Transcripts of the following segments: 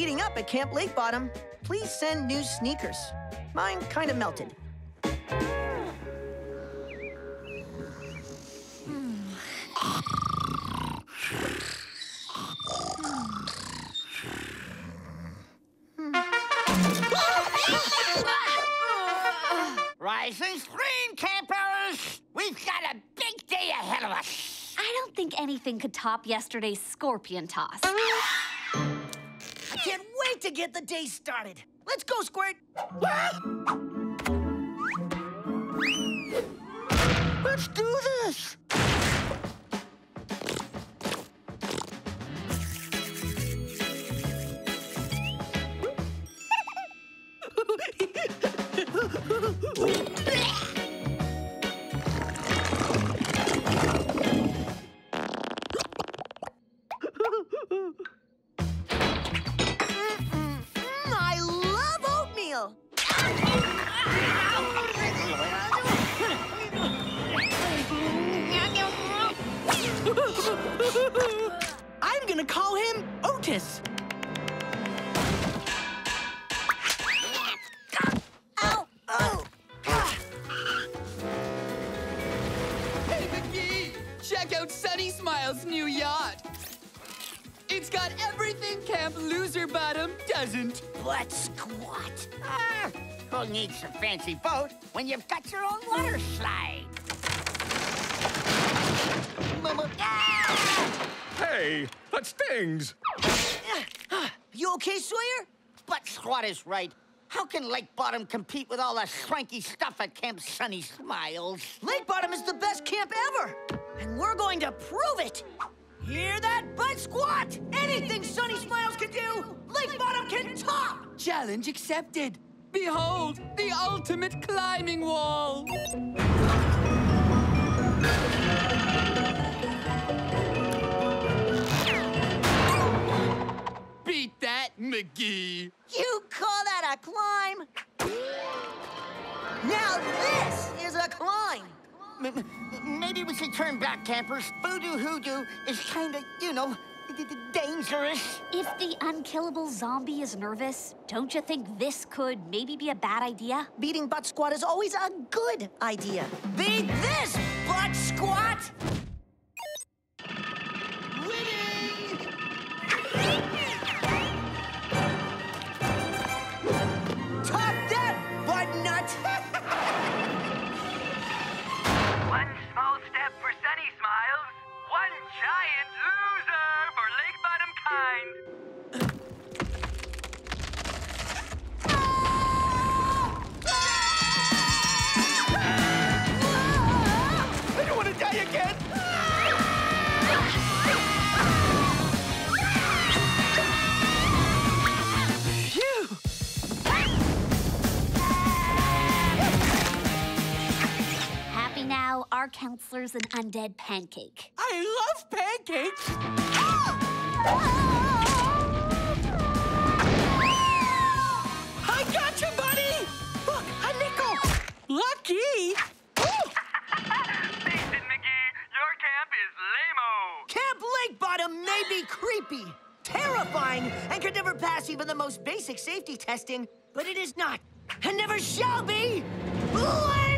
heating up at Camp Lakebottom, please send new sneakers. Mine kind of melted. Rise and scream, campers! We've got a big day ahead of us. I don't think anything could top yesterday's scorpion toss. I to get the day started. Let's go, Squirt. Let's do this. Mm, who needs a fancy boat when you've got your own water slide? Mama- Ah! Hey, that stings! You okay, Sawyer? Buttsquat is right. How can Lake Bottom compete with all the swanky stuff at Camp Sunny Smiles? Lakebottom is the best camp ever, and we're going to prove it. Hear that, Buttsquat? Anything Sunny Smiles can do, Lakebottom can top. Challenge accepted. Behold, the ultimate climbing wall. Beat that, McGee. You call that a climb? Now this is a climb. M- m- Maybe we should turn back, campers. Voodoo Hoodoo is kind of, you know, d- d- dangerous. If the unkillable zombie is nervous, don't you think this could maybe be a bad idea? Beating Buttsquat is always a good idea. Beat this, Buttsquat! Our counselor's an undead pancake. I love pancakes. Ah! I got you, buddy! Look, a nickel! Lucky! It, McGee, your camp is lame-o. Camp Lakebottom may be creepy, terrifying, and could never pass even the most basic safety testing, but it is not, and never shall be, lame-o!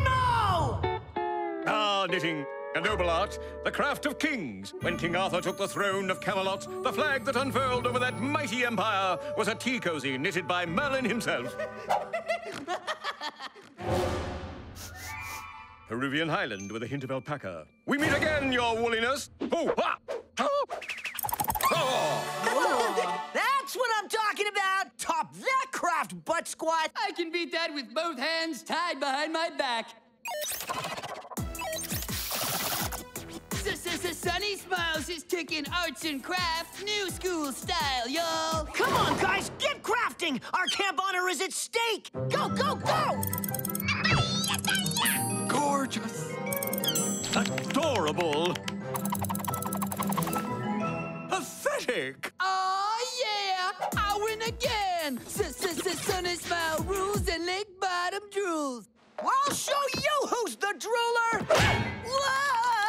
Ah, knitting. A noble art, the craft of kings. When King Arthur took the throne of Camelot, the flag that unfurled over that mighty empire was a tea cozy knitted by Merlin himself. Peruvian highland with a hint of alpaca. We meet again, your wooliness. Oh, ah, oh. Oh. That's what I'm talking about! Top that craft, Buttsquat! I can beat that with both hands tied behind my back. Sunny Smiles is kicking arts and crafts, new school style, y'all. Come on, guys, get crafting! Our camp honor is at stake! Go, go, go! Gorgeous. Adorable. Pathetic. Oh yeah, I win again. Sunny Smile rules and Lakebottom drools. I'll show you who's the drooler! Whoa!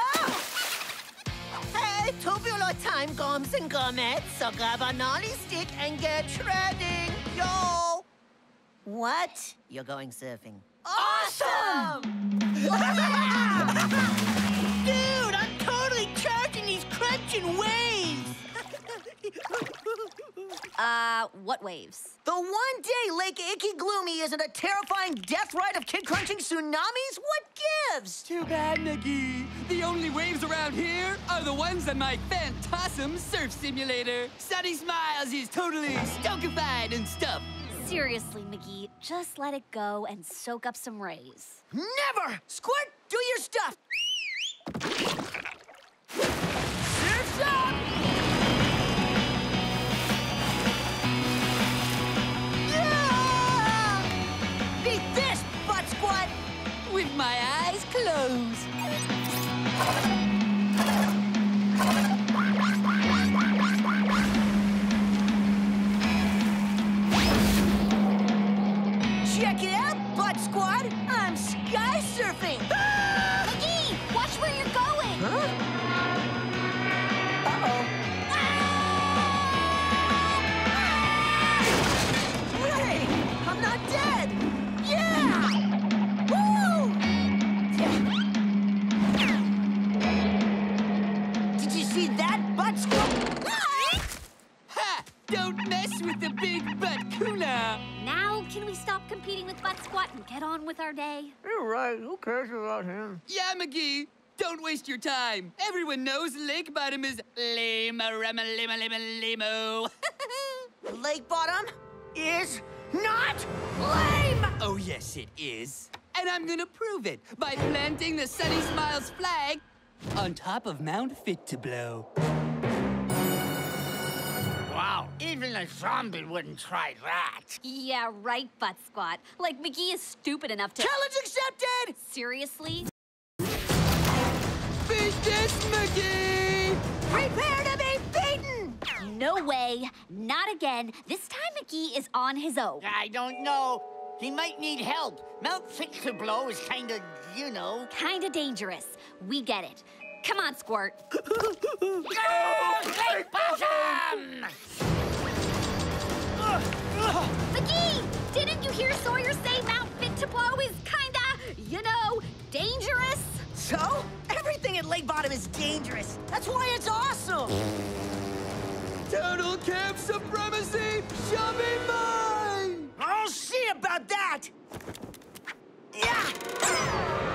Hey, tubular time goms and gourmets, so grab a nolly stick and get shredding, yo! What? You're going surfing. Awesome! Dude, I'm totally charging these crunching waves! Uh, what waves? The one day Lake Icky Gloomy isn't a terrifying death ride of kid crunching tsunamis? What gives? Too bad, McGee. The only waves around here are the ones on my Phantasm surf simulator. Sunny Smiles is totally stokified and stuff. Seriously, McGee, just let it go and soak up some rays. Never! Squirt, do your stuff! Surf's up! McGee. Don't waste your time. Everyone knows Lakebottom is lame, lame, lame, lame, lame. Lakebottom is not lame! Oh, yes, it is. And I'm gonna prove it by planting the Sunny Smiles flag on top of Mount Fittoblow. Wow, even a zombie wouldn't try that. Yeah, right, Butt Squat. Like, McGee is stupid enough to. Challenge accepted! Seriously? McGee! Prepare to be beaten! No way. Not again. This time, McGee is on his own. I don't know. He might need help. Mount Fittoblow is kind of, you know. Kinda dangerous. We get it. Come on, Squirt. Go, Lake Bottom! McGee! Didn't you hear Sawyer say Mount Fittoblow is kinda, you know, dangerous? So? Everything at Lakebottom is dangerous. That's why it's awesome! Total camp supremacy shall be mine! I'll see about that! Yeah!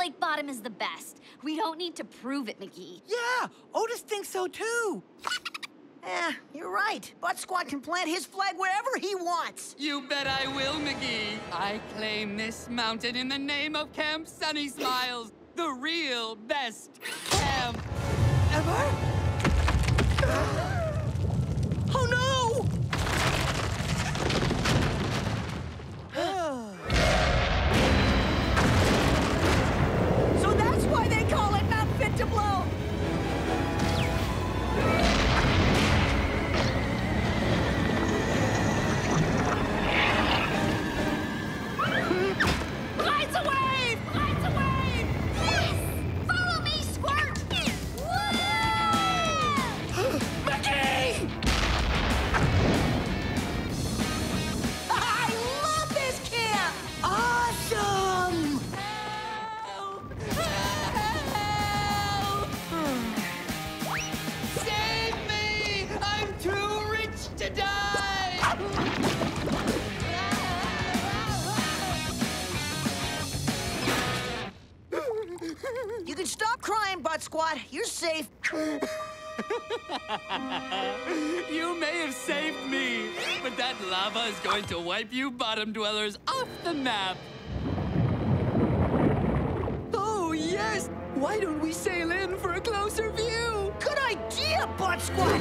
Lakebottom is the best. We don't need to prove it, McGee. Yeah, Otis thinks so too. Eh, you're right. Buttsquat can plant his flag wherever he wants. You bet I will, McGee. I claim this mountain in the name of Camp Sunny Smiles, the real best camp ever. Going to wipe you bottom dwellers off the map. Oh, yes! Why don't we sail in for a closer view? Good idea, Buttsquat!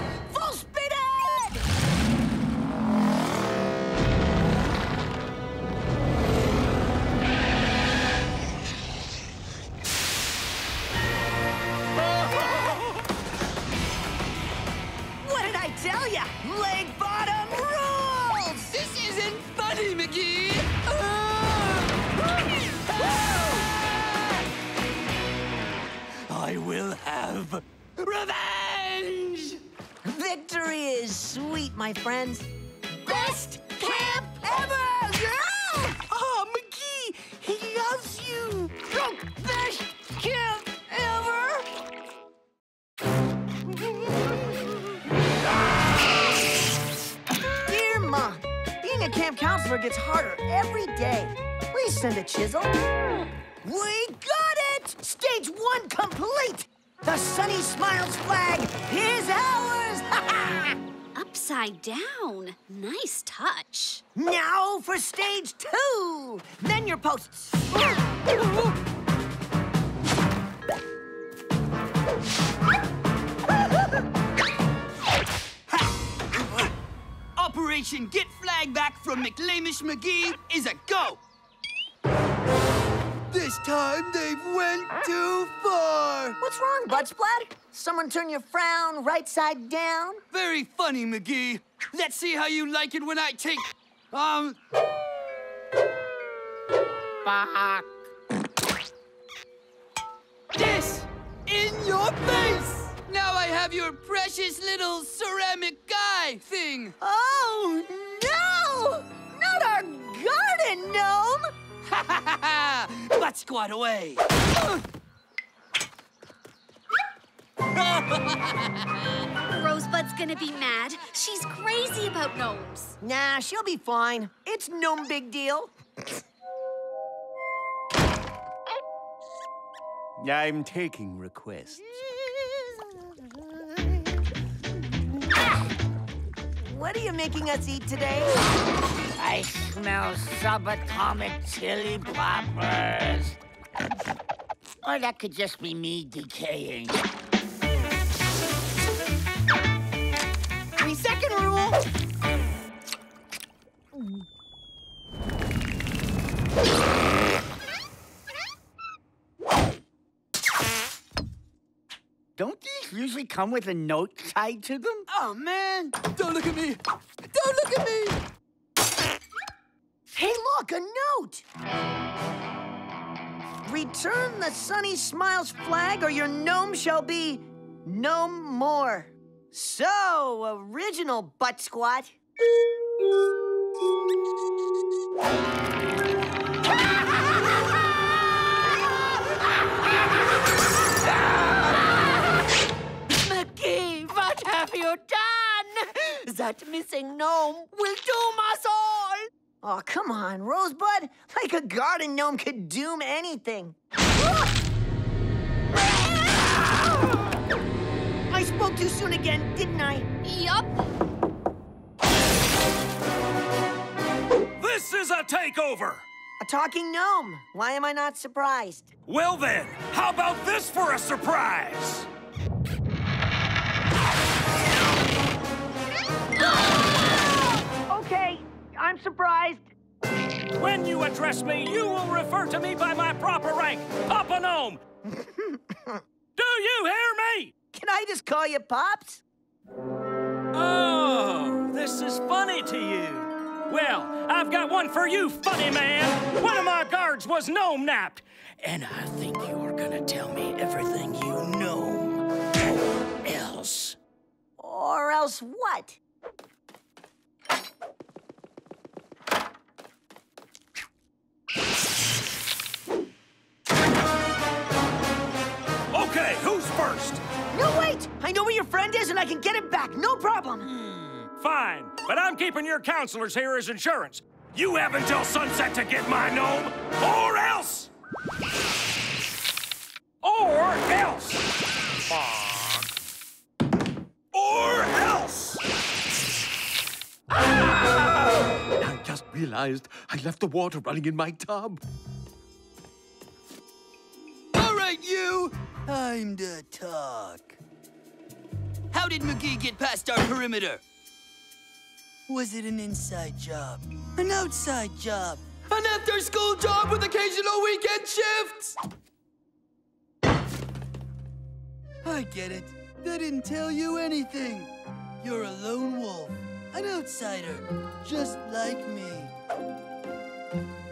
Now stage two! Then your posts. Operation Get Flag Back from McLamish McGee is a go. This time they've went too far. What's wrong, Budsplat? Someone turn your frown right side down? Very funny, McGee. Let's see how you like it when I take, um... This in your face! Now I have your precious little ceramic guy thing. Oh, no! Not our garden gnome! Ha ha ha ha! Buttsquat away. Gonna be mad. She's crazy about gnomes. Nah, she'll be fine. It's no big deal. I'm taking requests. What are you making us eat today? I smell subatomic chili poppers. Or oh, that could just be me decaying. Second rule. Don't these usually come with a note tied to them? Oh, man. Don't look at me. Don't look at me. Hey, look, a note! Return the Sunny Smiles flag or your gnome shall be no more. So, original Buttsquat. McGee, what have you done? That missing gnome will doom us all. Oh, come on, Rosebud. Like a garden gnome could doom anything. Too soon again, didn't I? Yup. This is a takeover! A talking gnome. Why am I not surprised? Well then, how about this for a surprise? Okay, I'm surprised. When you address me, you will refer to me by my proper rank, Papa Gnome. Do you hear me? Can I just call you Pops? Oh, this is funny to you. Well, I've got one for you, funny man. One of my guards was gnome napped. And I think you're gonna tell me everything you know. Or else. Or else what? I know where your friend is and I can get him back, no problem. Hmm, Fine, but I'm keeping your counselors here as insurance. You have until sunset to get my gnome, or else! Or else! Or else! I just realized I left the water running in my tub. All right, you. Time to talk. How did McGee get past our perimeter? Was it an inside job? An outside job? An after-school job with occasional weekend shifts? I get it. They didn't tell you anything. You're a lone wolf, an outsider, just like me.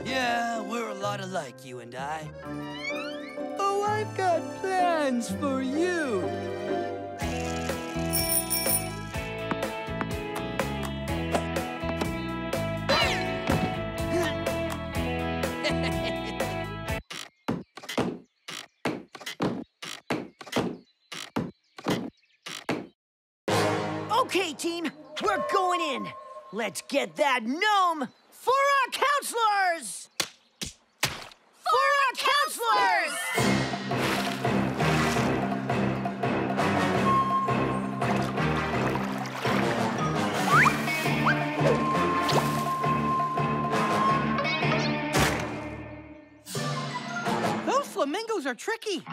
Yeah, we're a lot alike, you and I. Oh, I've got plans for you. Team, we're going in. Let's get that gnome for our counselors! For our counselors! Those flamingos are tricky.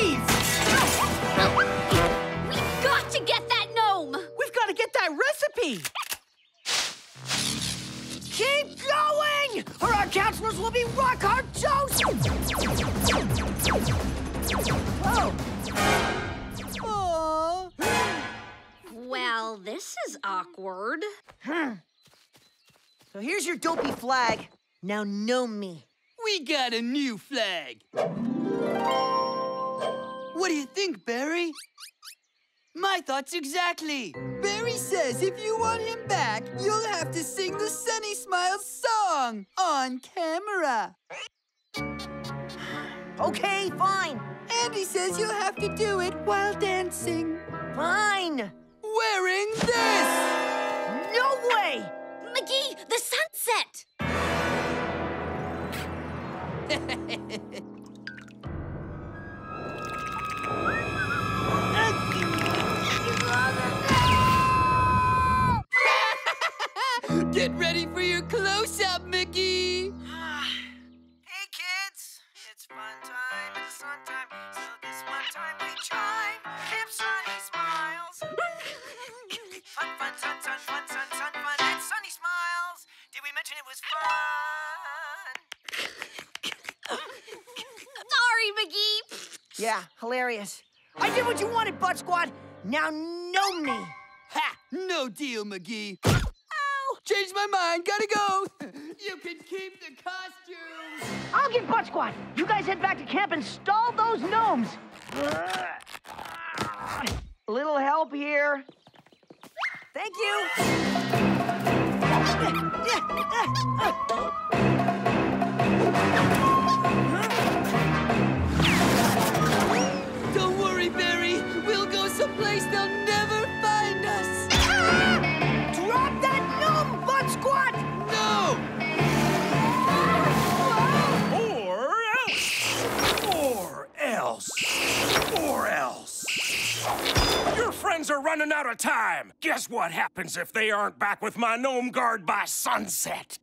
These cookies! We've got to get that gnome! We've got to get that recipe. Keep going! Or our counselors will be rock hard toast! Whoa! Aww. Well, this is awkward. Huh. So here's your dopey flag. Now know me. We got a new flag. What do you think, Barry? My thoughts exactly. Barry says if you want him back, you'll have to sing the Sunny Smiles song on camera. Okay, fine. Andy says you'll have to do it while dancing. Fine. Wearing this! No way! McGee, the sunset! Get ready for your close-up, Mickey! Hey kids, it's fun time, it's sun time, so this one time we chime. Hip sunny smiles. fun, fun, sun, sun, fun, sun, sun, fun, and sunny smiles. Did we mention it was fun? Sorry, McGee. Yeah, hilarious. I did what you wanted, Buttsquat. Now me. Ha! No deal, McGee. Ow! Changed my mind, gotta go! You can keep the costumes! I'll get Buttsquat. You guys head back to camp and stall those gnomes. Little help here. Thank you. Don't worry, Barry. We'll go someplace they'll never find us. Drop that gnome, Buttsquat. No! Or else. Or else. Or else. Your friends are running out of time. Guess what happens if they aren't back with my gnome guard by sunset?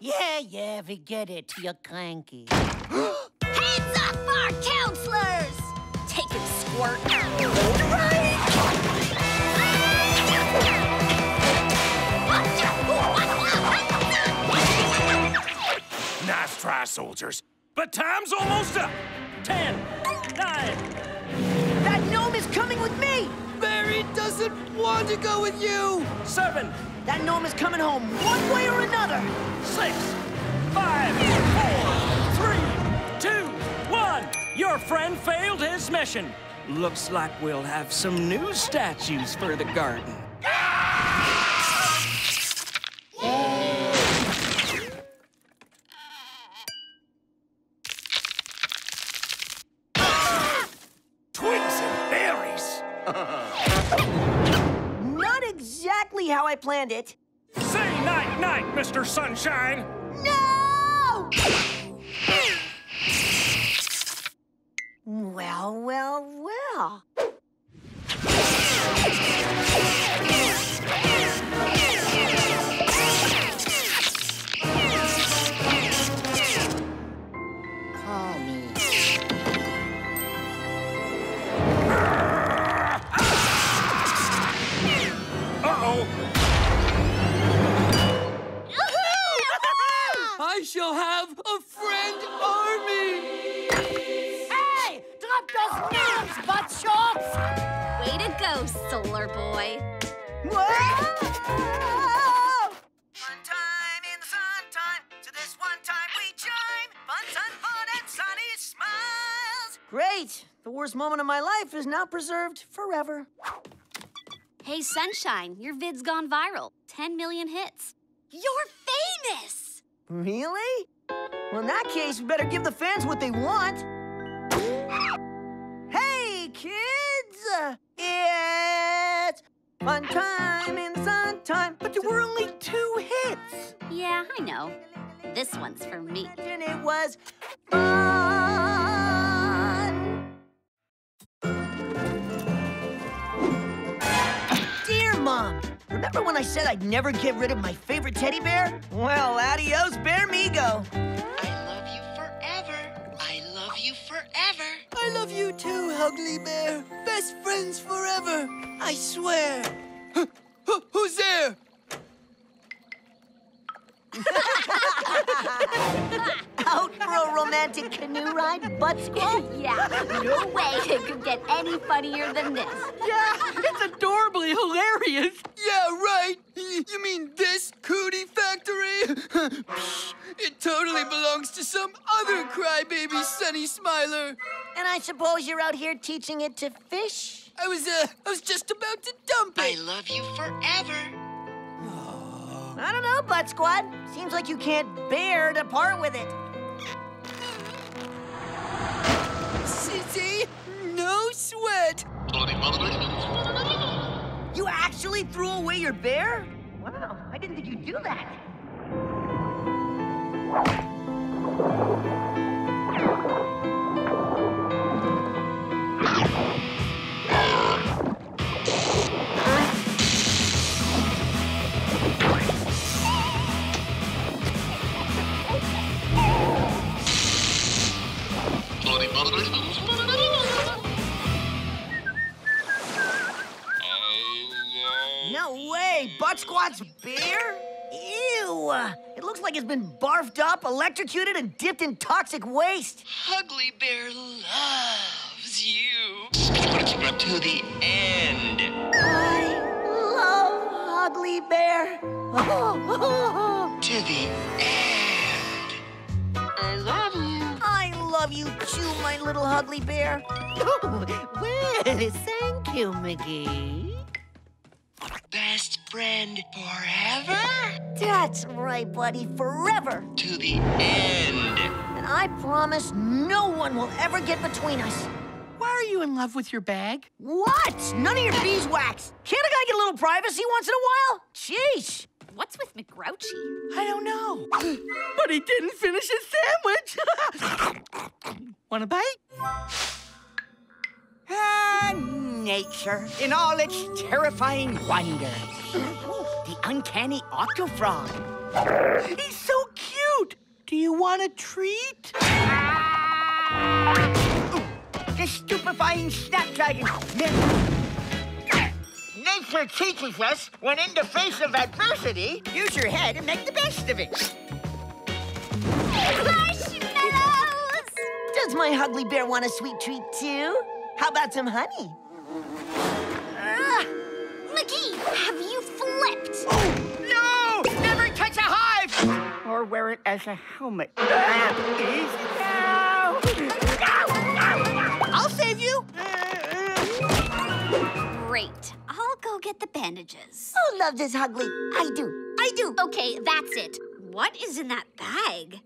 Yeah, yeah, we get it. You're cranky. Hands up, our counselors! Take it, squirt. Nice try, soldiers. But time's almost up. Ten, nine, That gnome is coming with me. Barry doesn't want to go with you! seven, That gnome is coming home one way or another. six, five, four, three, two, one. Your friend failed his mission. Looks like we'll have some new statues for the garden. Twigs and berries. Not exactly how I planned it. Say night, night, Mr. Sunshine. No! Well, well, well. Now preserved forever. Hey, Sunshine, your vid's gone viral. 10 million hits. You're famous! Really? Well, in that case, we better give the fans what they want. Hey, kids! It's fun time in sun time. But there were only two hits. Yeah, I know. This one's for me. And it was fun. Remember when I said I'd never get rid of my favorite teddy bear? Well, adios, Bear Migo. I love you forever. I love you forever. I love you too, Ugly Bear. Best friends forever. I swear. Huh, who's there? Out for a romantic canoe ride, Buttsquat? yeah, no way it could get any funnier than this. Yeah, it's adorably hilarious. Yeah, right. Y- You mean this cootie factory? Psh, it totally belongs to some other crybaby Sunny Smiler. And I suppose you're out here teaching it to fish? I was, uh, I was just about to dump it. I love you forever. I don't know, Buttsquat. Seems like you can't bear to part with it. See? No sweat. You actually threw away your bear? Wow, I didn't think you'd do that. No way! Buttsquat's beer? Ew! It looks like it's been barfed up, electrocuted, and dipped in toxic waste. Ugly Bear loves you. To the end. I love Ugly Bear. To the end. I love you. I love you too, my little Ugly Bear. Oh, well, thank you, McGee. Best friend forever. That's right, buddy, forever. To the end. And I promise no one will ever get between us. Why are you in love with your bag? What? None of your beeswax. Can't a guy get a little privacy once in a while? Sheesh. What's with McGrouchy? I don't know. but he didn't finish his sandwich. Want a bite? Ah, nature in all its terrifying wonder. The uncanny octofrog. He's so cute. Do you want a treat? The stupefying snapdragon. Nature teaches us when in the face of adversity, use your head and make the best of it. Marshmallows! Does my Ugly Bear want a sweet treat too? How about some honey? Ah, McGee, have you flipped? No! Never touch a hive! Or wear it as a helmet. Easy now! I'll save you. Great. I'll get the bandages. Oh, Who loves this Ugly? I do. I do. Okay, that's it. What is in that bag?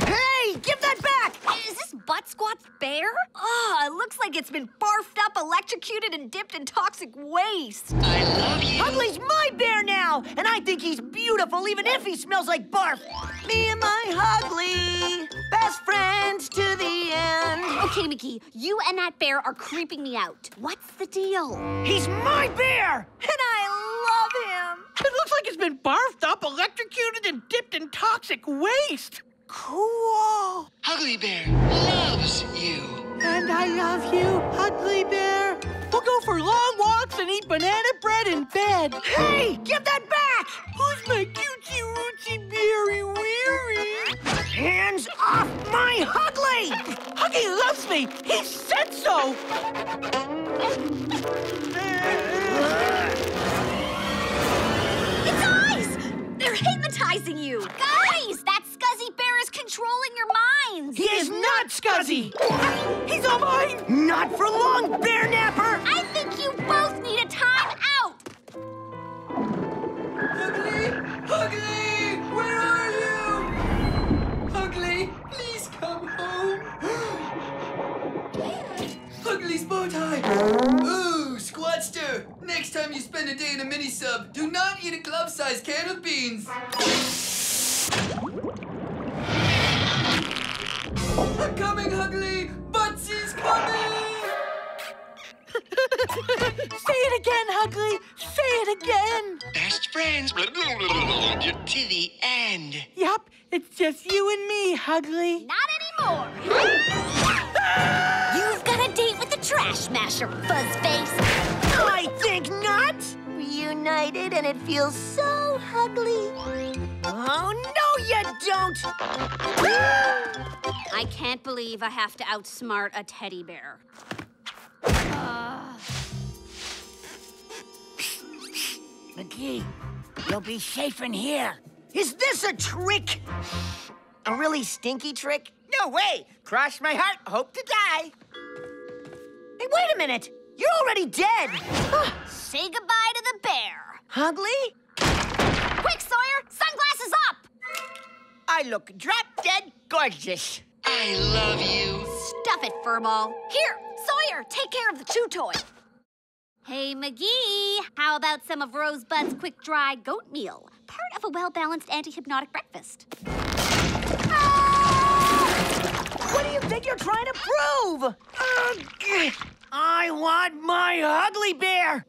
Hey, give that back! Is this Buttsquat's bear? Oh, it looks like it's been barfed up, electrocuted, and dipped in toxic waste. I love you. Ugly's my bear now, and I think he's beautiful even if he smells like barf. Me and my Ugly, best friends to the end. Okay, Mickey, you and that bear are creeping me out. What's the deal? He's my bear, and I love him. It looks like he's been barfed up, electrocuted, and dipped in toxic waste. Cool. Ugly Bear loves you. And I love you, Ugly Bear. We'll go for long walks and eat banana bread in bed. Hey, give that back! Who's my cutesy rootsy berry weary? Hands off my Ugly! Huggy loves me. He said so. Its eyes! They're hypnotizing you! Guys, that scuzzy bear is controlling your brains! He is not Scuzzy! He's all mine! Not for long, Bear Napper! I think you both need a time out! Ugly! Ugly! Where are you? Ugly, please come home. Ugly's bow tie. Ooh, Squatster! Next time you spend a day in a mini sub, do not eat a glove-sized can of beans. I'm coming, Ugly! Butsy's coming! Say it again, Ugly! Say it again! Best friends to the end. Yup, it's just you and me, Ugly. Not anymore! You've got a date with the Trash Masher, Fuzzface! I think not! Reunited and it feels so ugly. Oh, no, you don't! I can't believe I have to outsmart a teddy bear. Uh. McGee, you'll be safe in here. Is this a trick? A really stinky trick? No way! Cross my heart, hope to die. Hey, wait a minute! You're already dead! Say goodbye to the bear. Ugly? Quick, Sawyer! Sunglasses up! I look drop dead gorgeous. I love you. Stuff it, Furball. Here, Sawyer, take care of the chew toy. Hey, McGee, how about some of Rosebud's quick dry goat meal? Part of a well balanced anti hypnotic breakfast. Ah! What do you think you're trying to prove? Ugh. I want my ugly bear!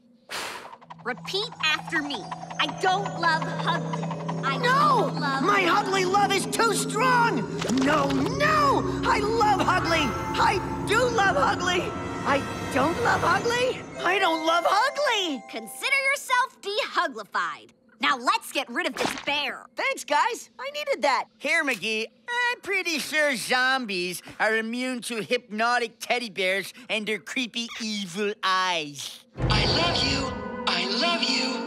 Repeat after me. I don't love Hugly. I No! love My ugly love is too strong! No, no! I love ugly! I do love ugly! I don't love ugly! I don't love ugly! Consider yourself dehuglified. Now let's get rid of this bear. Thanks, guys. I needed that. Here, McGee, I'm pretty sure zombies are immune to hypnotic teddy bears and their creepy evil eyes. I love you. I love you.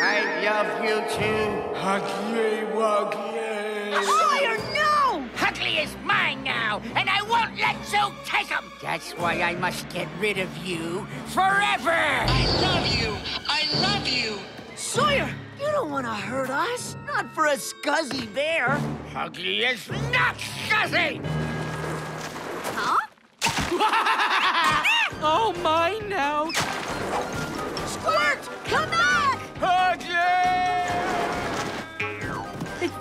I love you too. Huggy Wuggy. Sawyer, no! Hugley is mine now, and I won't let you take him. That's why I must get rid of you forever. I love you. I love you. Sawyer, you don't want to hurt us. Not for a scuzzy bear. Hugley is not scuzzy. Huh? Ah! Oh, mine now. Squirt! Come back!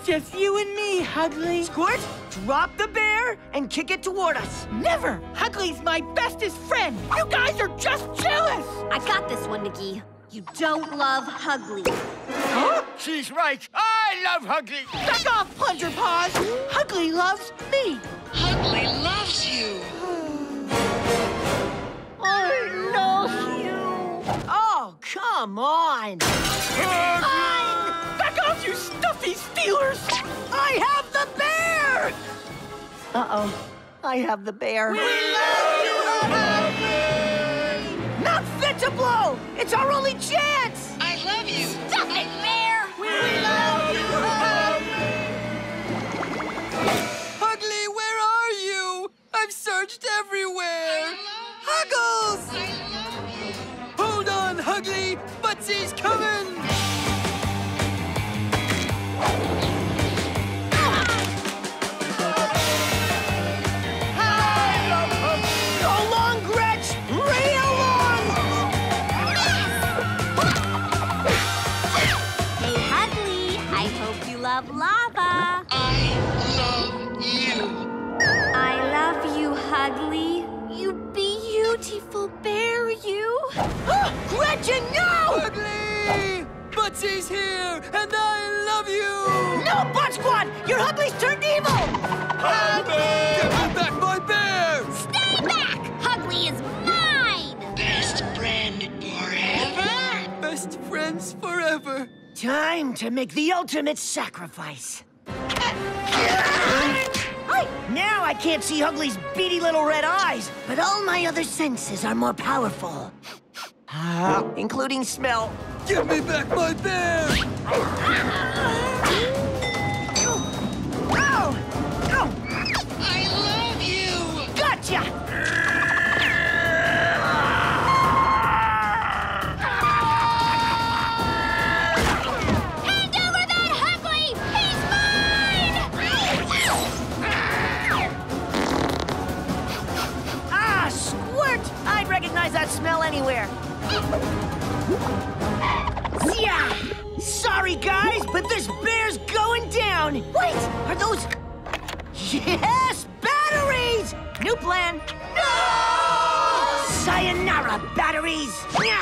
Just you and me, Ugly. Squirt, drop the bear and kick it toward us. Never! Ugly's my bestest friend. You guys are just jealous. I got this one, McGee. You don't love Hugly. Huh? She's right. I love Hugley. Back off, Plunger Paws. Ugly loves me. Ugly loves you. I love you. Oh, come on. Back off, you stuffy stealers. I have the bear! Uh-oh. I have the bear. We love you, Not fit to blow! It's our only chance! I love you. Stop it, bear! We love you, Ugly, where are you? I've searched everywhere. Huggles! Hold on, Ugly. Butsy's coming. Butsy's here, and I love you. No, Buttsquat! Your Ugly's turned evil! Give me back my bear! Stay back! Hugly is mine! Best friend forever. Best friends forever. Time to make the ultimate sacrifice. Now I can't see Ugly's beady little red eyes, but all my other senses are more powerful. Uh, including smell. Give me back my bear! I love you! Gotcha! Ah, recognize that smell anywhere. Yeah! Sorry, guys, but this bear's going down! Wait, are those... Yes, batteries! New plan. No! Sayonara, batteries! No!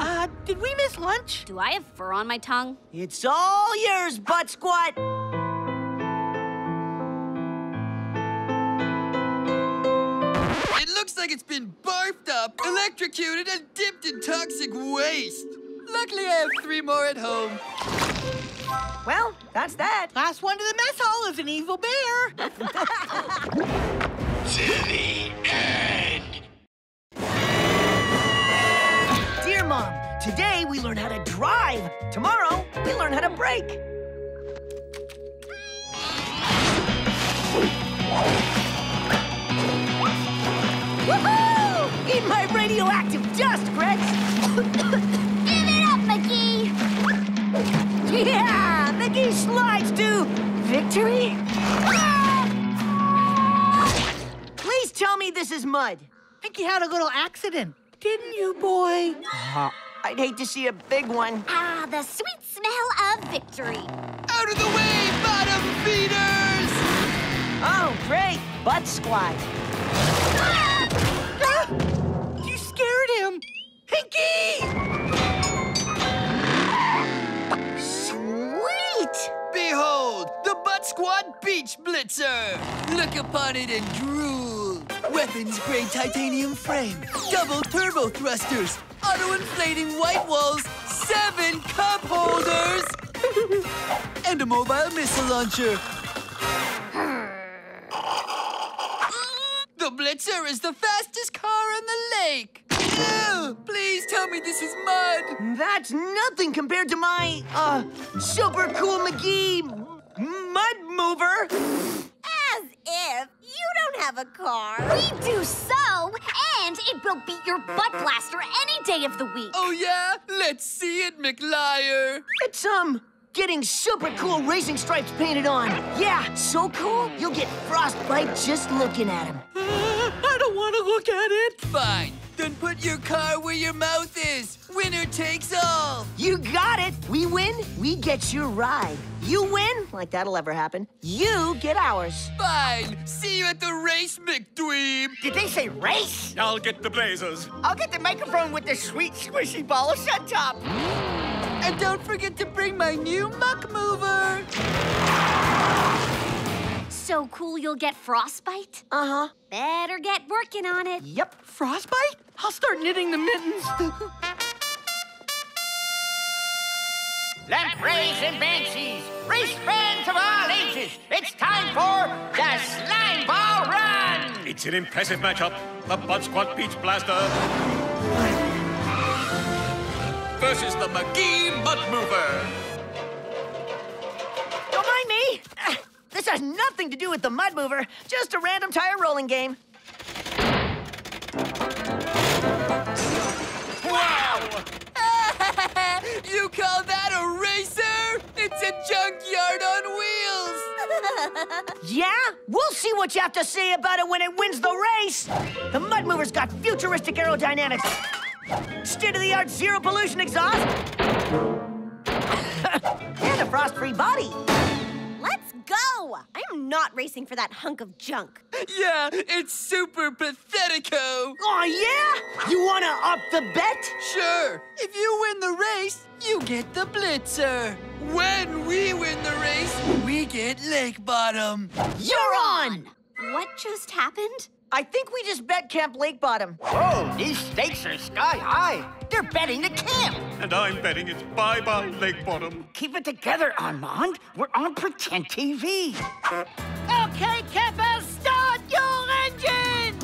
Uh, did we miss lunch? Do I have fur on my tongue? It's all yours, Buttsquat! Looks like it's been barfed up, electrocuted, and dipped in toxic waste. Luckily, I have three more at home. Well, that's that. Last one to the mess hall is an evil bear. To the end. Dear Mom, today we learn how to drive. Tomorrow, we learn how to brake. My radioactive dust, Gretz! Give it up, McGee! Yeah! McGee slides to victory! Please tell me this is mud. I think you had a little accident, didn't you, boy? I'd hate to see a big one. Ah, the sweet smell of victory. Out of the way, bottom feeders! Oh, great! Buttsquat. You Pinky! Sweet! Behold, the Buttsquat Beach Blitzer! Look upon it and drool. Weapons grade titanium frame, double turbo thrusters, auto-inflating white walls, seven cup holders, and a mobile missile launcher. The Blitzer is the fastest car on the lake. Ew, please tell me this is mud. That's nothing compared to my, uh, super cool McGee mud mover. As if you don't have a car. We do so, and it will beat your butt blaster any day of the week. Oh yeah? Let's see it, McLiar. It's, um, getting super cool racing stripes painted on. Yeah, so cool, you'll get frostbite just looking at him. Uh, I don't want to look at it. Fine. Then put your car where your mouth is. Winner takes all. You got it. We win, we get your ride. You win, like that'll ever happen. You get ours. Fine. See you at the race, McDweeb. Did they say race? I'll get the blazers. I'll get the microphone with the sweet squishy ball of shut top. And don't forget to bring my new muck mover. So cool you'll get frostbite? Uh huh. Better get working on it. Yep. Frostbite? I'll start knitting the mittens. Lampreys and banshees, race fans of all ages, it's time for the Slime Ball Run! It's an impressive matchup. The Buttsquat Beach Blaster versus the McGee Mud Mover. Don't mind me. This has nothing to do with the mud mover, just a random tire rolling game. Wow! you call that a racer? It's a junkyard on wheels. Yeah? We'll see what you have to say about it when it wins the race. The mud mover's got futuristic aerodynamics, state-of-the-art zero pollution exhaust, and a frost-free body. Let's go! I'm not racing for that hunk of junk. Yeah, it's super pathetico. Oh, yeah? You wanna up the bet? Sure. If you win the race, you get the Blitzer. When we win the race, we get Lakebottom. You're on! What just happened? I think we just bet Camp Lakebottom. Whoa, these stakes are sky high. They're betting the camp. And I'm betting it's bye-bye Lakebottom. Keep it together, Armand. We're on Pretend TV. okay, campers, start your engines!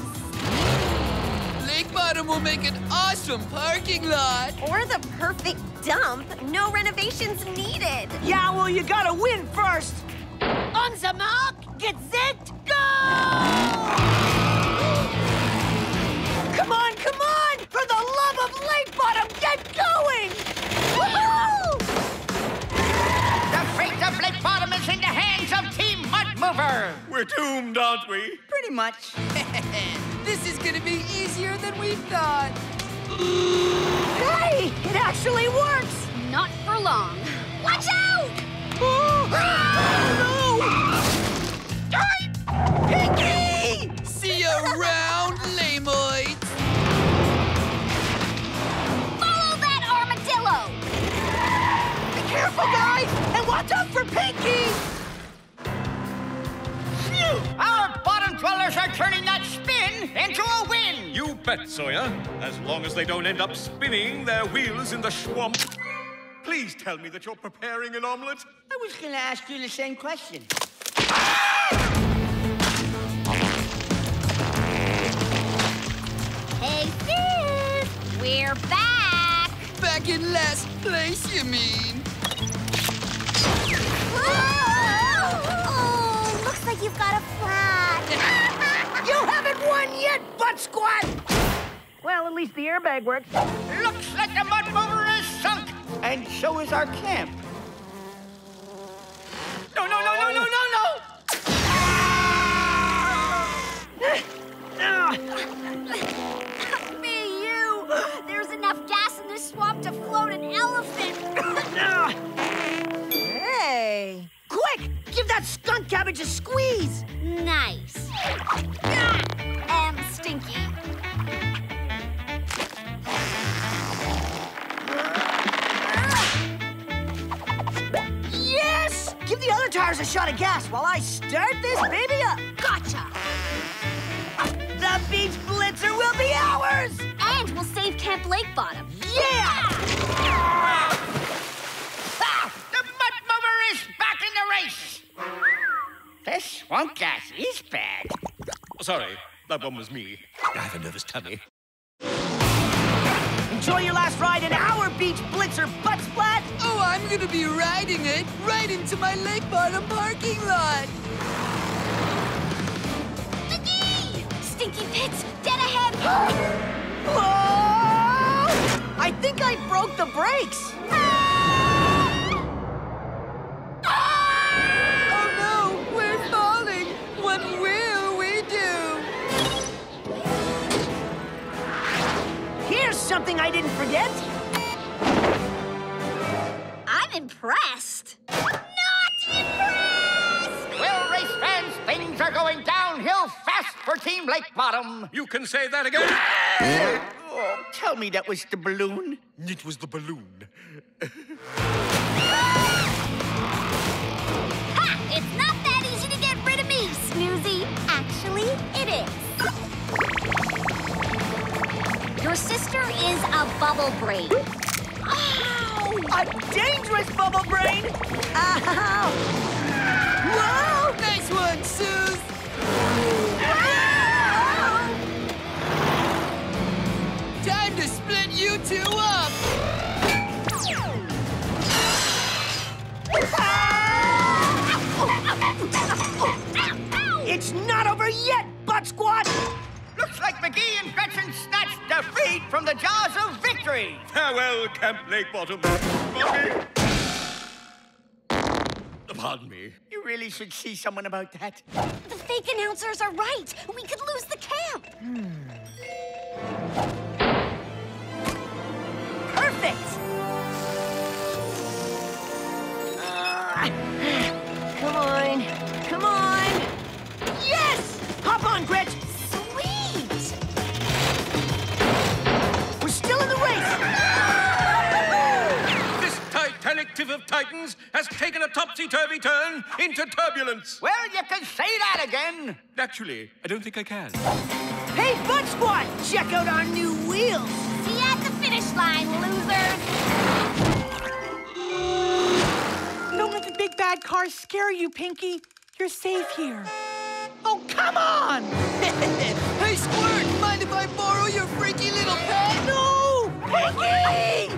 Lakebottom will make an awesome parking lot. Or the perfect dump. No renovations needed. Yeah, well, you gotta win first. On the mark, get set, go! aren't we? Pretty much. this is gonna be easier than we thought. hey! It actually works! Not for long. Watch out! Oh, ah, no! Pinky! See you around, lamoids! Follow that armadillo! Be careful, guys! And watch out for Pinky! Our dwellers are turning that spin into a win! You bet, Sawyer. As long as they don't end up spinning their wheels in the swamp. Please tell me that you're preparing an omelet. I was gonna ask you the same question. Hey, sis! We're back! Back in last place, you mean? Oh, looks like you've got a flat. You haven't won yet, Buttsquat! Well, at least the airbag works. Looks like the mud mover is sunk, and so is our camp. No, no, no, no, no, no, no! Me, you! There's enough gas in this swamp to float an elephant. Hey! Quick! Give that skunk cabbage a squeeze! nice. Ah, And stinky. Yes! Give the other tires a shot of gas while I start this baby up. Gotcha! This swamp gas is bad. Sorry, that one was me. I have a nervous tummy. Enjoy your last ride in our beach blitzer butt splat! Oh, I'm gonna be riding it right into my Lakebottom parking lot. Stinky pits, dead ahead! Whoa! I think I broke the brakes! Ah! Something I didn't forget. I'm impressed. Not impressed! Well, race fans, things are going downhill fast for Team Lakebottom. You can say that again. Oh, tell me that was the balloon. It was the balloon. Ha! It's not that easy to get rid of me, Snoozy. Actually, it is. Your sister is a bubble brain. Ow! A dangerous bubble brain! Ow! Whoa! Nice one, Suze. Time to split you two up. It's not over yet, Buttsquat! Looks like McGee and Gretchen snatched defeat from the jaws of victory. Farewell, Camp Lakebottom. Pardon me. Pardon me. You really should see someone about that. The fake announcers are right. We could lose the camp. Perfect! Titanic of titans has taken a topsy-turvy turn into turbulence. Well, you can say that again. Actually, I don't think I can. Hey, Buttsquat! Check out our new wheels! See you at the finish line, losers. Don't let the big bad cars scare you, Pinky. You're safe here. Oh, come on! Hey, Squirt, mind if I borrow your freaky little pet? No! Pinky!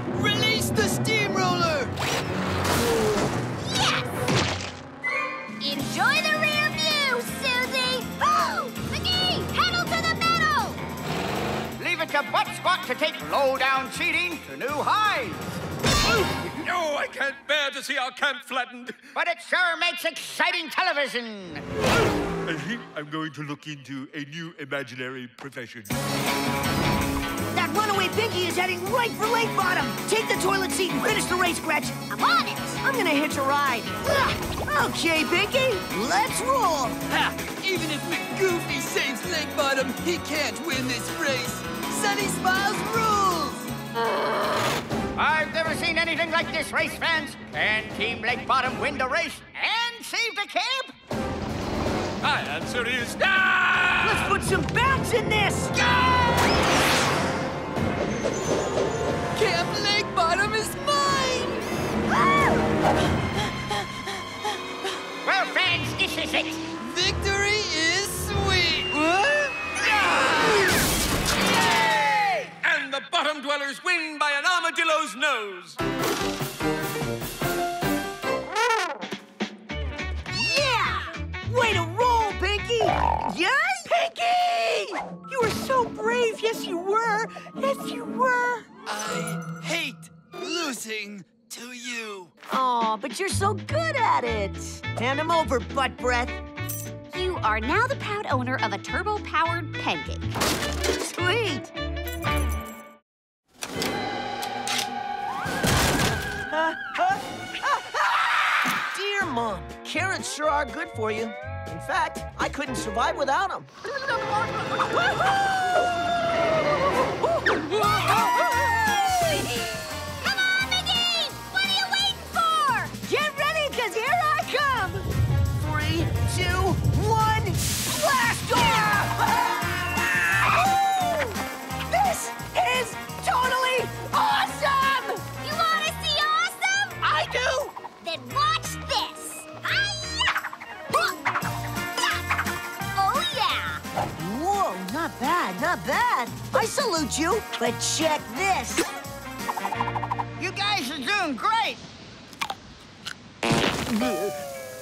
Enjoy the rear view, Susie. Oh, McGee, pedal to the metal. Leave it to Buttsquat to take low-down cheating to new highs. No, I can't bear to see our camp flattened. But it sure makes exciting television. I think I'm going to look into a new imaginary profession. That runaway Pinky is heading right for Lakebottom! Take the toilet seat and finish the race, Gretch! I'm on it. I'm gonna hitch a ride. Okay, Pinky, let's roll! Ha! Even if McGoofy saves Lakebottom, he can't win this race. Sunny Smiles rules! I've never seen anything like this, race fans. Can Team Lakebottom win the race and save the camp? My answer is ah! Let's put some bounce in this! Camp Lakebottom is mine! Well, friends, this is it. Victory is sweet! And the bottom dwellers win by an armadillo's nose. Yeah! Way to roll, Pinky! Yay! Pinky! You were so brave, yes you were! Yes you were! I hate losing to you. Aw, but you're so good at it. Hand him over, butt breath. You are now the proud owner of a turbo-powered pancake. Sweet. Dear Mom, carrots sure are good for you. In fact, I couldn't survive without them. not bad. I salute you, but check this. You guys are doing great.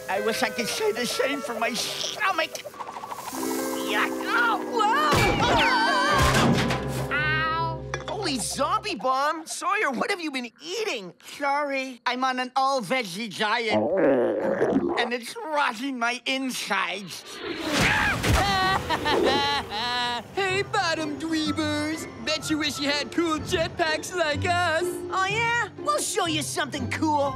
I wish I could say the same for my stomach. Yuck. Oh, Ow. Holy zombie bomb! Sawyer, what have you been eating? Sorry, I'm on an all-veggie diet. And it's rotting my insides. Hey, bottom dweebers! Bet you wish you had cool jetpacks like us! Oh, yeah? We'll show you something cool.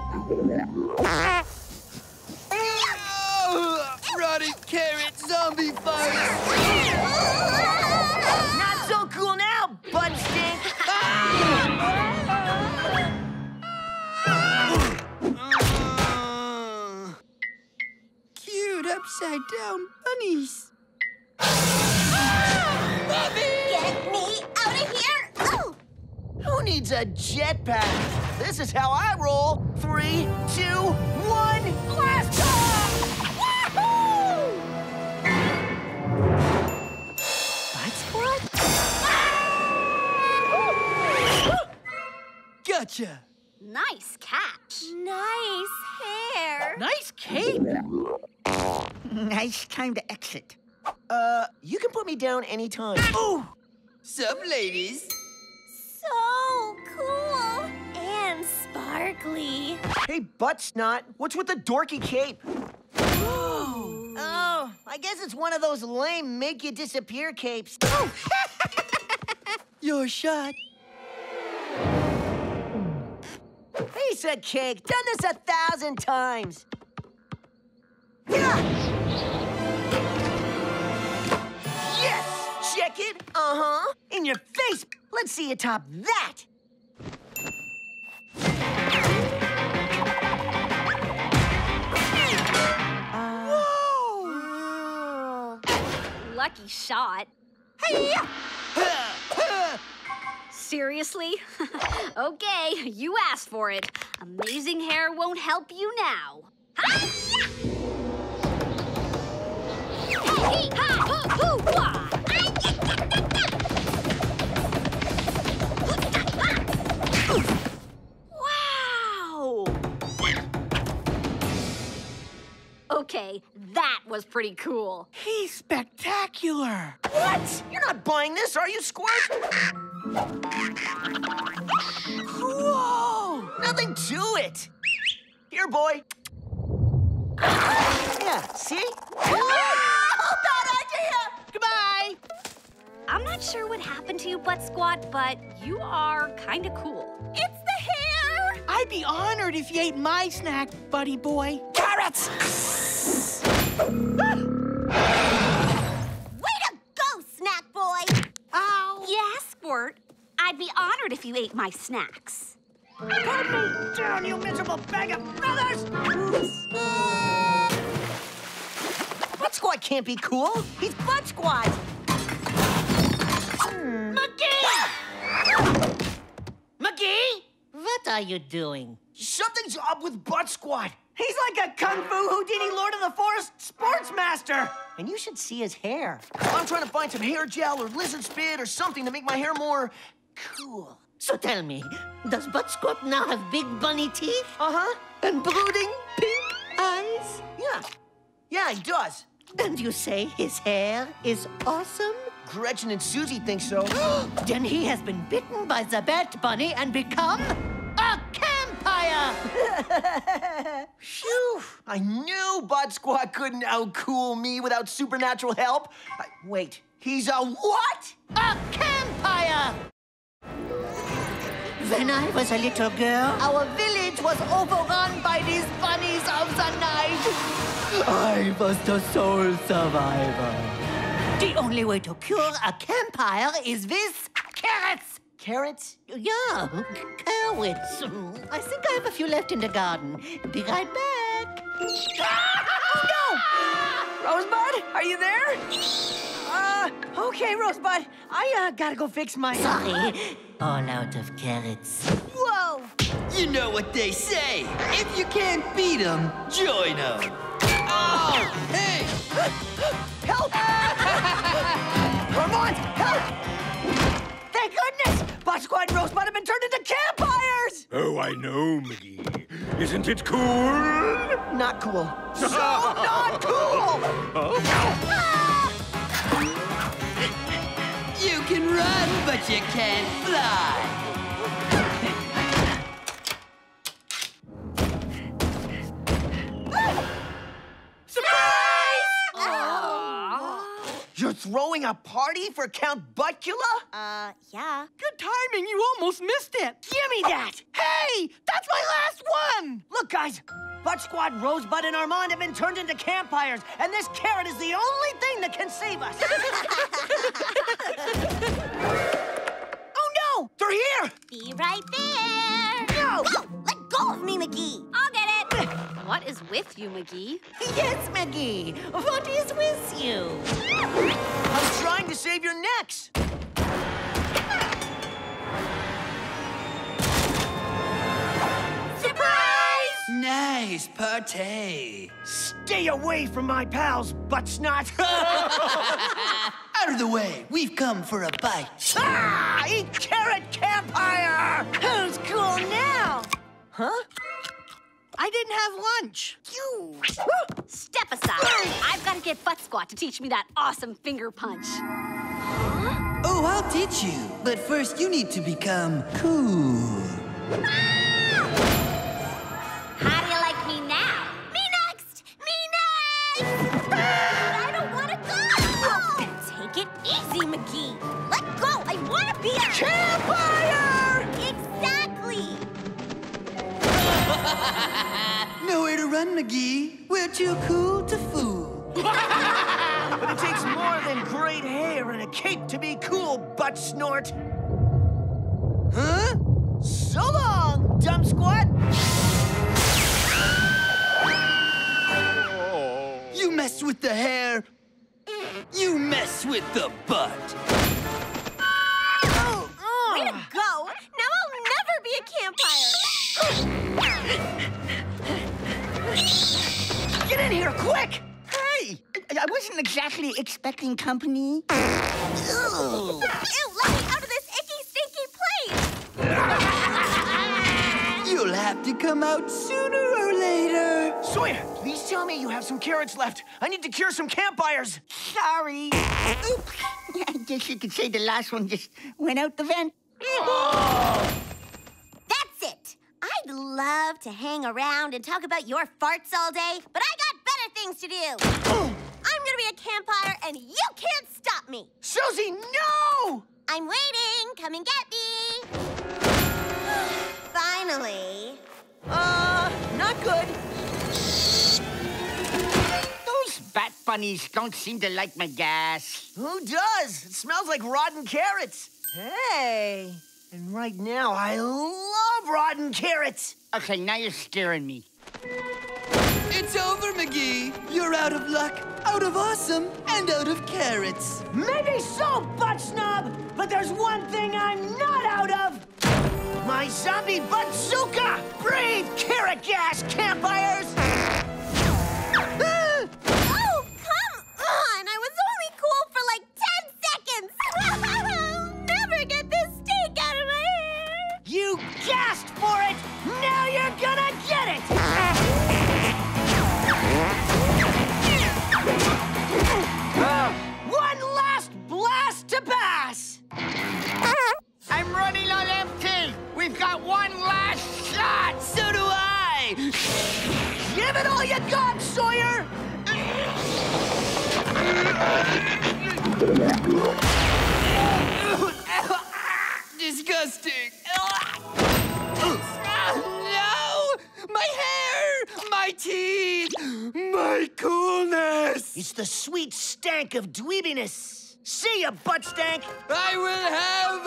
Oh, rotted carrot zombie fight! A jetpack? This is how I roll. Three, two, one, blast off! Wahoo! What? Gotcha! Nice catch. Nice hair. Nice cape! Nice time to exit. Uh, you can put me down anytime. Ooh! Sup, ladies? So cool and sparkly. Hey, butt snot, what's with the dorky cape? oh, I guess it's one of those lame make you disappear capes. Oh! Your shot. Piece of cake, done this a thousand times. Yeah. Uh-huh. In your face. Let's see you top that. Whoa! Lucky shot. Hey! Seriously? okay, you asked for it. Amazing hair won't help you now. Hi-ya! Hey, hoo, Okay, that was pretty cool. He's spectacular! What? You're not buying this, are you, Squirt? Cool! Nothing to it. Here, boy. Yeah, see? Oh, bad idea! Goodbye! I'm not sure what happened to you, Buttsquat, but you are kinda cool. It's the hair! I'd be honored if you ate my snack, buddy boy. Carrots! Way to go, snack boy! Oh. Ow! Yeah, Squirt. I'd be honored if you ate my snacks. Put me down, you miserable bag of feathers! Buttsquat can't be cool. He's Buttsquat. Hmm. McGee! McGee? What are you doing? Something's up with Buttsquat. He's like a Kung Fu Houdini Lord of the Forest sports master. And you should see his hair. I'm trying to find some hair gel or lizard spit or something to make my hair more cool. So tell me, does Butt now have big bunny teeth? Uh-huh. And brooding pink eyes? Yeah. Yeah, he does. And you say his hair is awesome? Gretchen and Susie think so. then he has been bitten by the Bat Bunny and become a campyre! Phew! I knew Buttsquat couldn't outcool me without supernatural help. I, wait, he's a what? A campyre! When I was a little girl, our village was overrun by these bunnies of the night. I was the sole survivor. The only way to cure a campyre is with carrots. Carrots? Yeah, carrots. I think I have a few left in the garden. Be right back. Oh, no! Rosebud, are you there? Uh, okay, Rosebud. I, uh, gotta go fix my... Sorry, all out of carrots. Whoa! You know what they say. If you can't beat 'em, join 'em. Oh, hey! Help! Armand, help! Thank goodness! Buttsquat and Rosebud have been turned into campyres! Oh, I know, McGee. Isn't it cool? Not cool. So not cool! Oh, you can run, but you can't fly. Throwing a party for Count Buttula? Uh, yeah. Good timing. You almost missed it. Give me that! Hey, that's my last one. Look, guys, Buttsquat, Rosebud, and Armand have been turned into campyres, and this carrot is the only thing that can save us. oh no! They're here! Be right there. No! Whoa, let go of me, McGee. I'll get it. what is with you, McGee? Yes, McGee. What is with you? I'm trying to save your necks. Surprise! Nice party. Stay away from my pals, butt snot. Out of the way. We've come for a bite. ah! Eat carrot campyre! Who's cool now? Huh? I didn't have lunch. You. Step aside. I've got to get Buttsquat to teach me that awesome finger punch. Oh, I'll teach you. But first, you need to become cool. How cool, snort. Huh? So long, dumb squat. You mess with the hair. You mess with the butt. Oh, oh. Way to go! Now I'll never be a campyre! Get in here, quick! Hey, I I wasn't exactly expecting company. Please tell me you have some carrots left. I need to cure some campyres. Sorry. Oops. I guess you could say the last one just went out the vent. That's it! I'd love to hang around and talk about your farts all day, but I got better things to do! I'm gonna be a campyre and you can't stop me! Susie, no! I'm waiting! Come and get me! Finally. Uh, not good. Bat bunnies don't seem to like my gas. Who does? It smells like rotten carrots. Hey, And right now, I love rotten carrots. Okay, now you're scaring me. It's over, McGee. You're out of luck, out of awesome, and out of carrots. Maybe so, butt snub, but there's one thing I'm not out of. My zombie bazooka! Breathe carrot gas, campyres! Got one last shot. So do I! Give it all you got, Sawyer! Disgusting. no! My hair! My teeth! My coolness! It's the sweet stank of dweebiness. See ya, butt stank! I will have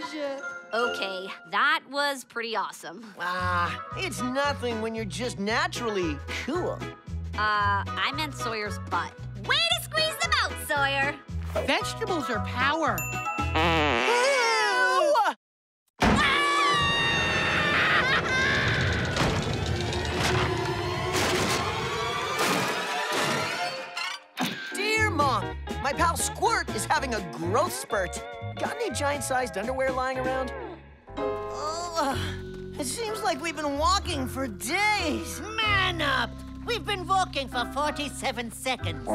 revenge! Okay, that was pretty awesome. Ah, it's nothing when you're just naturally cool. Uh, I meant Sawyer's butt. Way to squeeze them out, Sawyer! Vegetables are power. Mom, my pal Squirt is having a growth spurt. Got any giant-sized underwear lying around? Ugh, it seems like we've been walking for days. Man up! We've been walking for 47 seconds.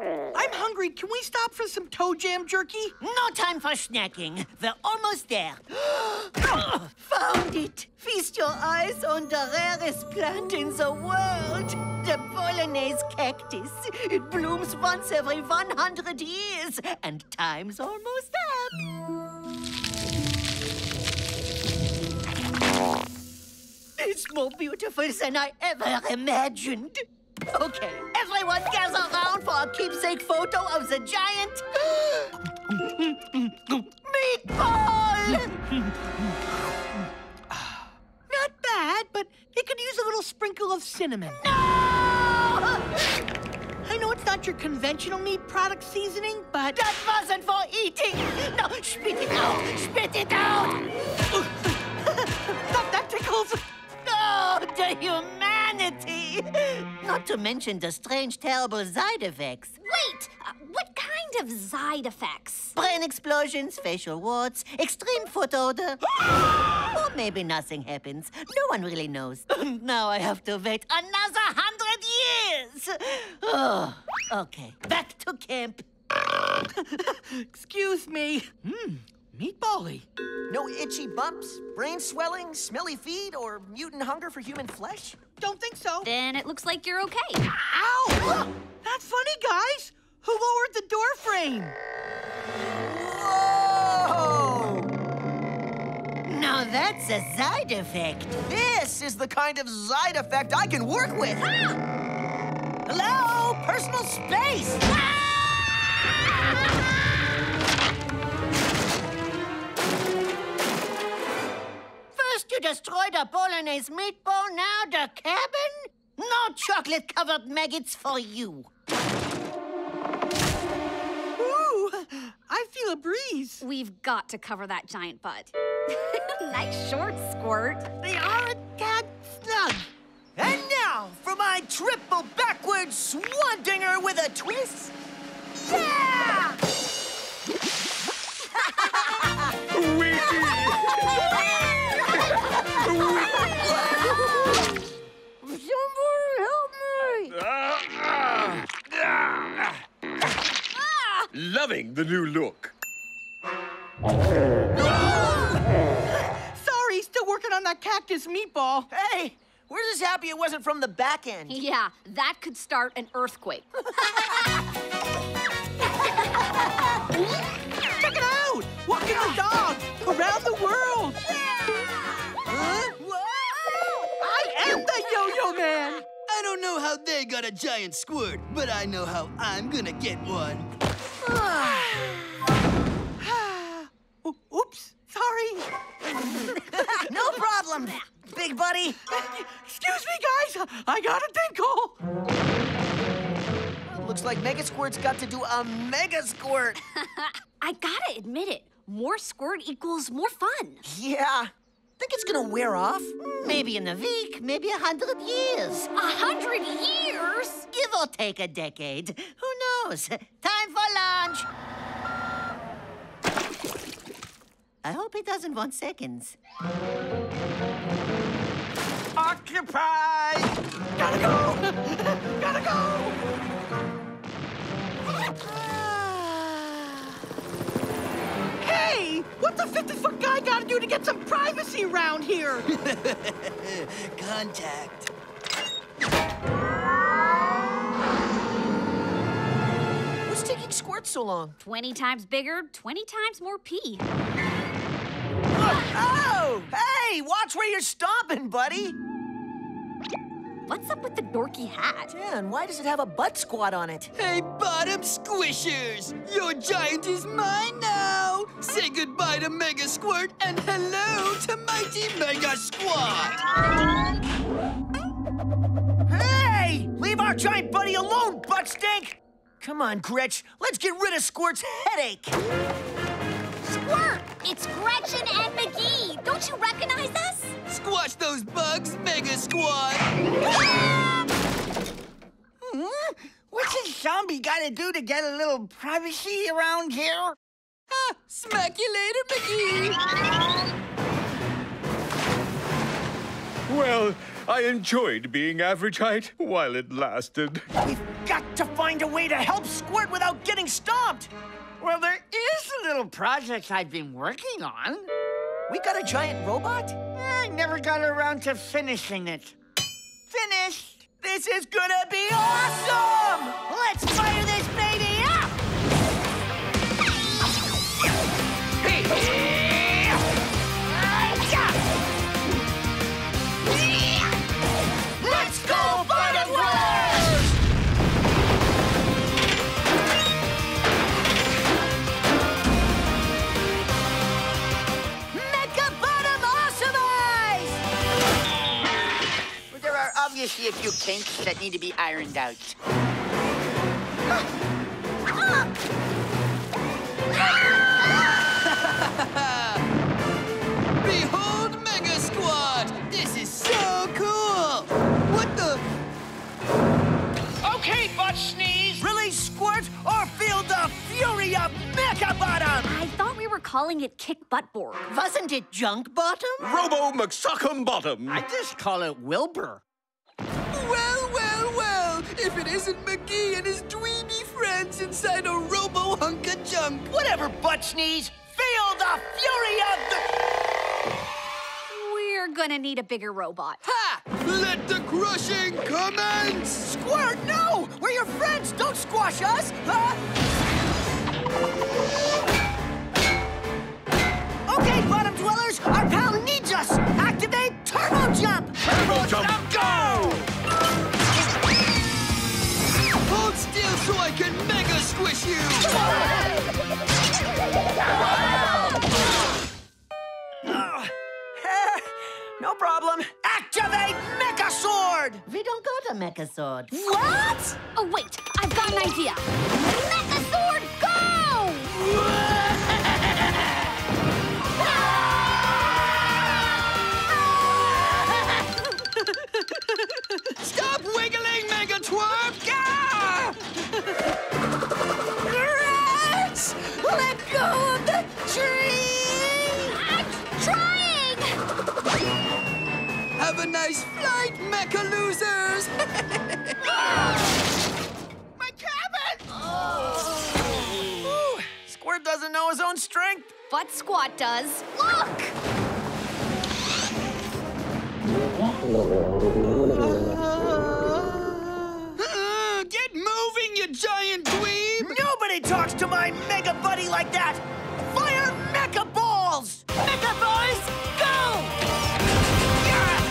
I'm hungry. Can we stop for some toe jam jerky? No time for snacking. We're almost there. Found it! Feast your eyes on the rarest plant in the world. The Bolognese cactus. It blooms once every 100 years, and time's almost up. It's more beautiful than I ever imagined. Okay, everyone gather around for a keepsake photo of the giant meatball! Not bad, but it could use a little sprinkle of cinnamon. No! I know it's not your conventional meat product seasoning, but That wasn't for eating! No, spit it out! Spit it out! that, that tickles. Oh, the humanity! Not to mention the strange, terrible side effects. Wait! Uh, what kind of side effects? Brain explosions, facial warts, extreme foot odor. or maybe nothing happens. No one really knows. now I have to wait another hundred years. Oh, okay, back to camp. Excuse me. Hmm, meatbally. No itchy bumps, brain swelling, smelly feet, or mutant hunger for human flesh? Don't think so. Then it looks like you're okay. Ow! That's funny, guys. Who lowered the door frame? Whoa! Now that's a side effect. This is the kind of side effect I can work with. Hello, personal space. First you destroyed a Bolognese meatball, now the cabin? No chocolate-covered maggots for you. Ooh, I feel a breeze. We've got to cover that giant butt. nice shorts, Squirt. They are a tad snug. And now for my triple backwards swan dinger with a twist. Yeah! Working on that cactus meatball. Hey, we're just happy it wasn't from the back end. Yeah, that could start an earthquake. Check it out! Walking the dog around the world. Huh? I am the yo-yo man. I don't know how they got a giant squirt, but I know how I'm gonna get one. no problem, big buddy. Excuse me, guys. I got a tinkle. Looks like Mega Squirt's got to do a Mega Squirt. I gotta admit it. More squirt equals more fun. Yeah. Think it's gonna wear off? Maybe in a week, maybe a hundred years. A hundred years? Give or take a decade. Who knows? Time for lunch. I hope he doesn't want seconds. Occupy! Gotta go. Gotta go. Hey, what the 50-foot guy gotta do to get some privacy around here? Contact. What's taking Squirt so long? 20 times bigger, 20 times more pee. Oh! Hey, watch where you're stomping, buddy. What's up with the dorky hat? Yeah, and why does it have a butt squat on it? Hey, bottom squishers! Your giant is mine now! Say goodbye to Mega Squirt and hello to Mighty Mega Squat! Hey! Leave our giant buddy alone, butt stink! Come on, Gretch, let's get rid of Squirt's headache. Squirt! It's Gretchen and McGee. Don't you recognize us? Squash those bugs, Mega Squat! Hmm? What's a zombie gotta do to get a little privacy around here? Ah, smack you later, McGee! Well, I enjoyed being average height while it lasted. We've got to find a way to help Squirt without getting stomped. Well, there is a little project I've been working on. We got a giant robot? I never got around to finishing it. Finished! This is gonna be awesome! Let's fire this obviously a few kinks that need to be ironed out. Behold Mega Squat! This is so cool! What the? Okay, butt sneeze. Release Squirt or feel the fury of Mega Bottom! I thought we were calling it kick butt board. Wasn't it junk bottom? Robo McSuckum Bottom! I just call it Wilbur. If it isn't McGee and his dweeby friends inside a robo hunk of junk! Whatever, butt sneeze! Feel the fury of the... We're gonna need a bigger robot. Ha! Let the crushing commence! Squirt, no! We're your friends! Don't squash us! Huh? Okay, bottom dwellers, our pal needs us! Activate Turbo Jump! Turbo Jump, go! Hold so I can mega squish you! Ugh. No problem. Activate Mecha Sword! We don't got a Mecha Sword. What? Oh, wait, I've got an idea. Mecha Sword, go! Stop wiggling, Mega Twerp! Let go of the tree! I'm trying! Have a nice flight, Mecha losers! My cabin! Whew, Squirt doesn't know his own strength. Buttsquat does. Look! Uh, get moving, you giant dweeb! Nobody talks to my Mega Buddy like that! Fire Mecha Balls! Mecha Boys, go!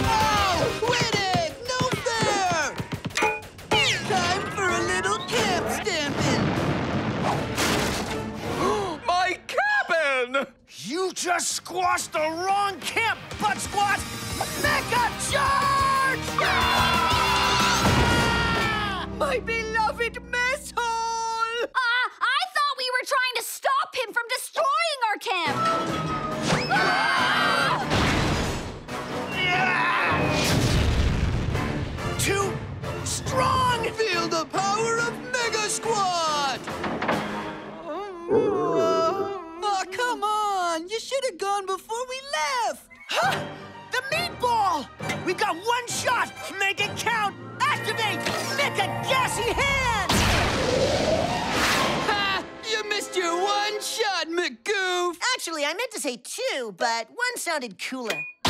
Oh, quit it! No fair! Time for a little camp stamping! My cabin! You just just squashed the wrong camp, Buttsquat! Mega charge! My beloved mess We've got one shot! Make it count! Activate! Make a gassy hand! Ha! You missed your one shot, McGoof! Actually, I meant to say two, but one sounded cooler.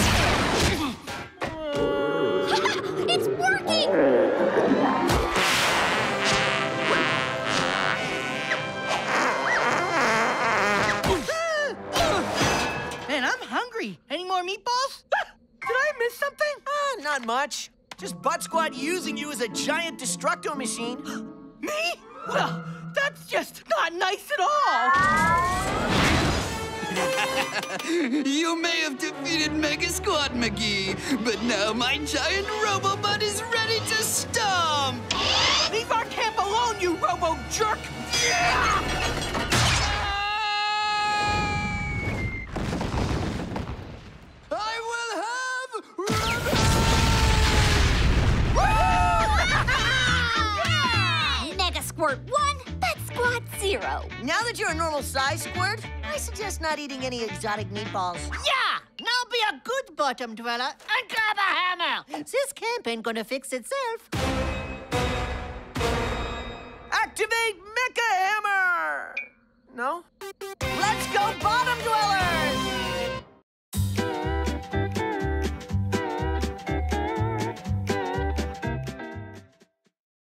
it's working! Man, I'm hungry. Any more meatballs? Did I miss something? Ah, not much. Just Buttsquat using you as a giant destructo machine. Me? Well, that's just not nice at all. you may have defeated Mega Squad McGee, but now my giant Robobot is ready to stomp! Leave our camp alone, you robo jerk! I Squirt 1, Buttsquat 0. Now that you're a normal size squirt, I suggest not eating any exotic meatballs. Yeah! Now be a good bottom dweller and grab a hammer! This camp ain't gonna fix itself. Activate Mecha Hammer! No? Let's go, bottom dwellers!